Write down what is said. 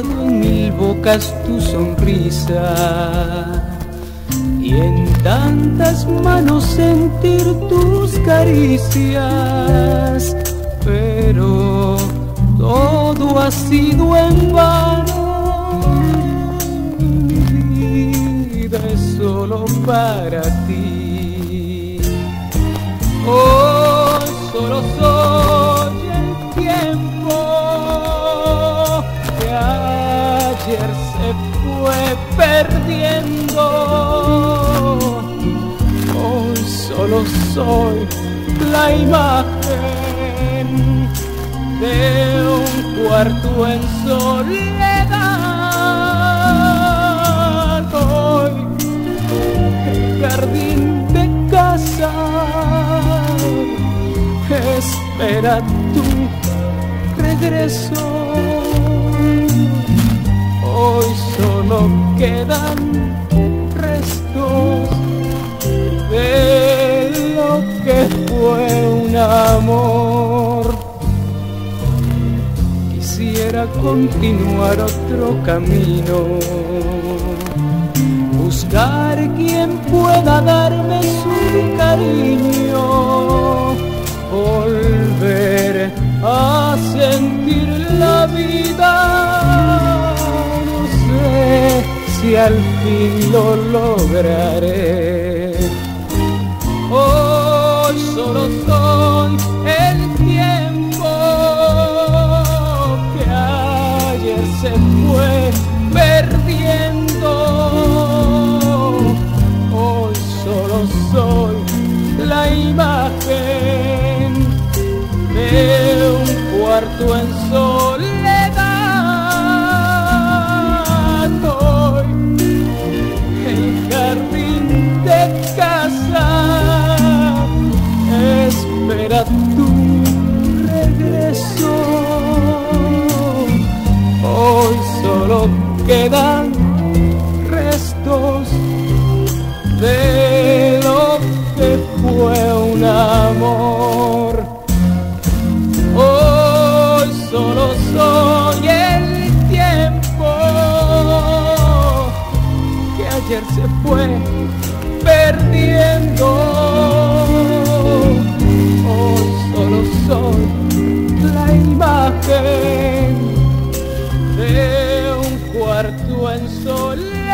en mil bocas tu sonrisa y en tantas manos sentir tus caricias, pero todo ha sido en vano. Mi vida es solo para ti. Oh, solo soy el tiempo que ayer se fue perdiendo. Hoy solo soy la imagen de un cuarto en soledad. Hoy el jardín de casa espera tu regreso. Hoy solo quedan restos de lo que fue un amor. Continuar otro camino, buscar quien pueda darme su cariño, volver a sentir la vida. No sé si al fin lo lograré. Hoy solo soy fue perdiendo. Hoy solo soy la imagen de un cuarto en soledad. Hoy el jardín de casa espera quedan restos de lo que fue un amor. Hoy solo soy el tiempo que ayer se fue perdiendo. Hoy solo soy la imagen de un cuarto en soledad.